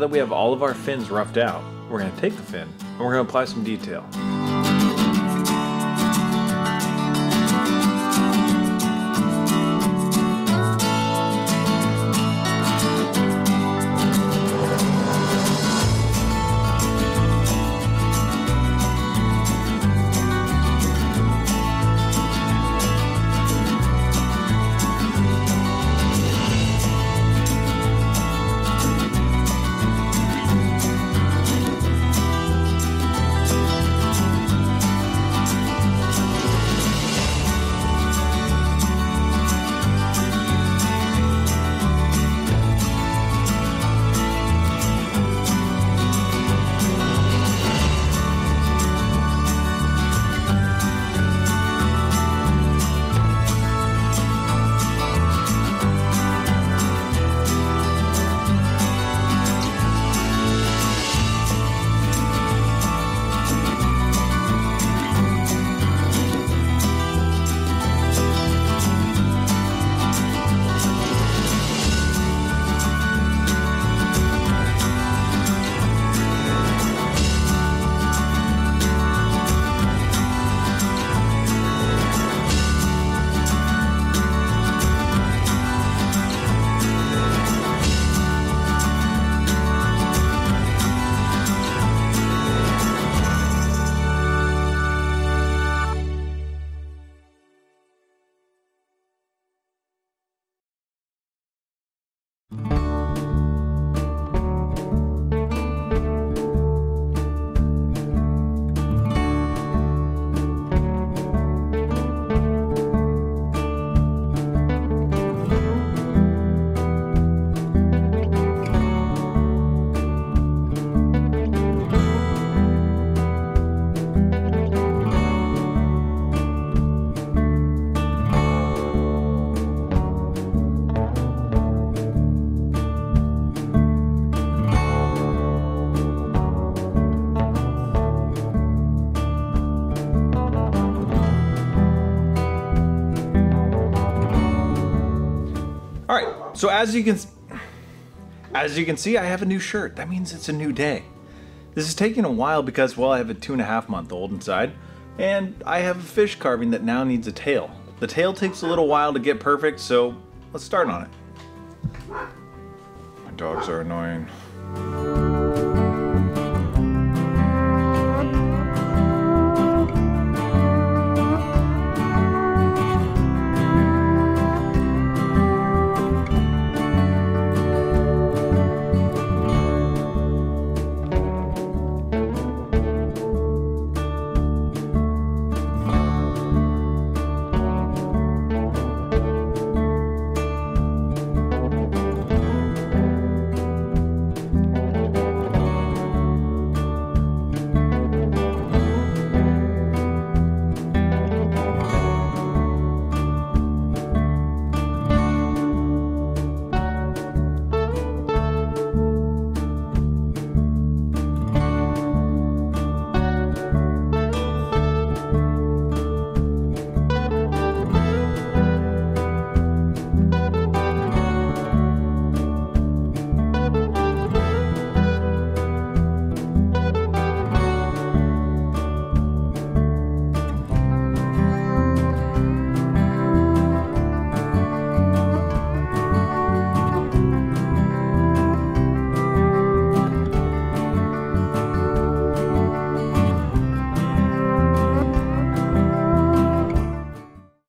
that we have all of our fins roughed out, we're going to take the fin and we're going to apply some detail. All right, so as you can as you can see, I have a new shirt. That means it's a new day. This is taking a while because, well, I have a two and a half month old inside, and I have a fish carving that now needs a tail. The tail takes a little while to get perfect, so let's start on it. My dogs are annoying.